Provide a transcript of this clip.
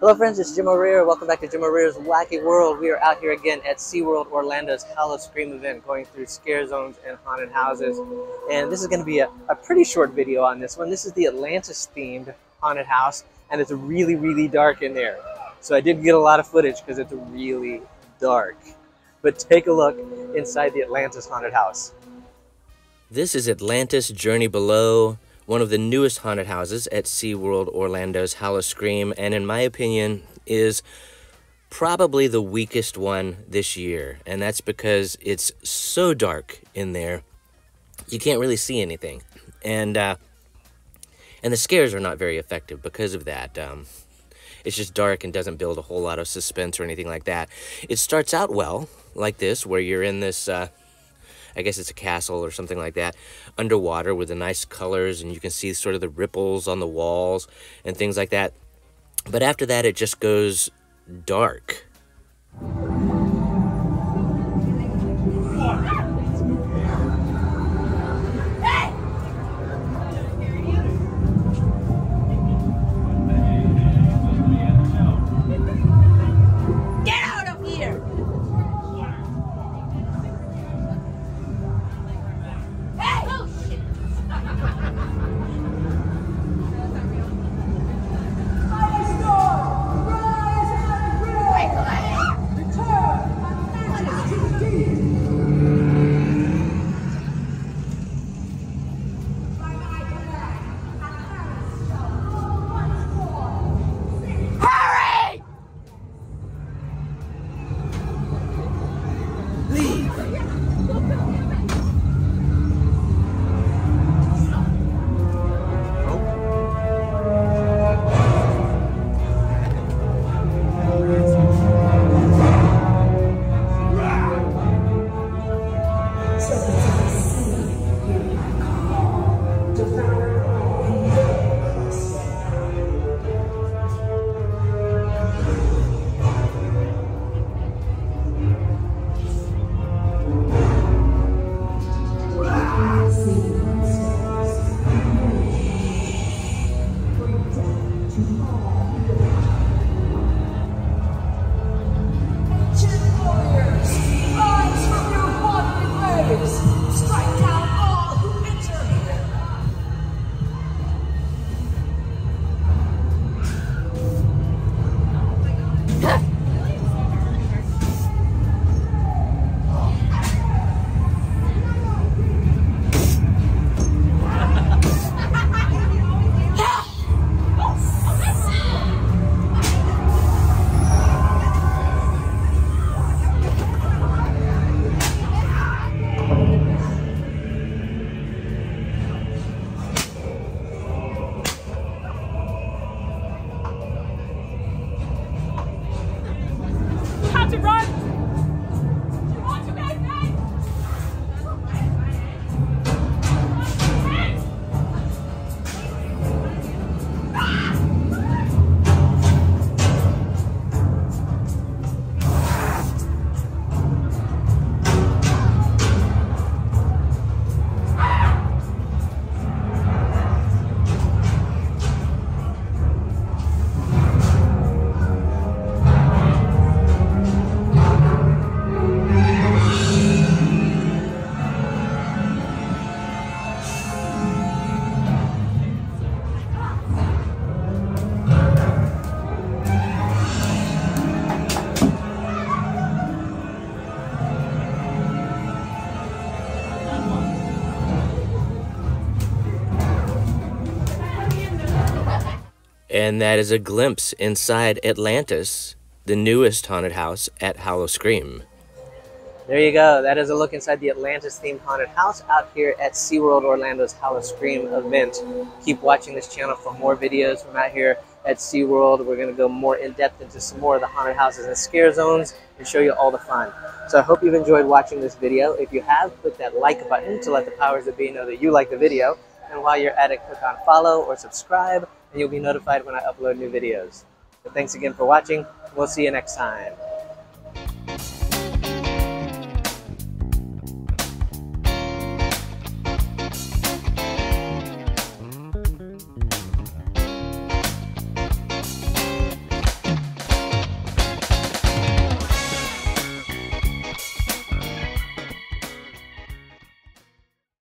Hello friends, it's Jim O'Rear. Welcome back to Jim O'Rear's Wacky World. We are out here again at SeaWorld Orlando's Howl-O-Scream event, going through scare zones and haunted houses. And this is going to be a, a pretty short video on this one. This is the Atlantis-themed haunted house, and it's really, really dark in there. So I did get a lot of footage because it's really dark. But take a look inside the Atlantis haunted house. This is Atlantis Journey Below one of the newest haunted houses at SeaWorld Orlando's Howl-O-Scream, and in my opinion, is probably the weakest one this year. And that's because it's so dark in there, you can't really see anything. And, uh, and the scares are not very effective because of that. Um, it's just dark and doesn't build a whole lot of suspense or anything like that. It starts out well, like this, where you're in this uh, I guess it's a castle or something like that, underwater with the nice colors, and you can see sort of the ripples on the walls and things like that. But after that, it just goes dark. And that is a glimpse inside Atlantis, the newest haunted house at Howl-O-Scream. There you go. That is a look inside the Atlantis-themed haunted house out here at SeaWorld Orlando's Howl-O-Scream event. Keep watching this channel for more videos from out here at SeaWorld. We're going to go more in-depth into some more of the haunted houses and scare zones and show you all the fun. So I hope you've enjoyed watching this video. If you have, click that like button to let the powers that be know that you like the video. And while you're at it, click on follow or subscribe and you'll be notified when I upload new videos. Thanks again for watching. We'll see you next time.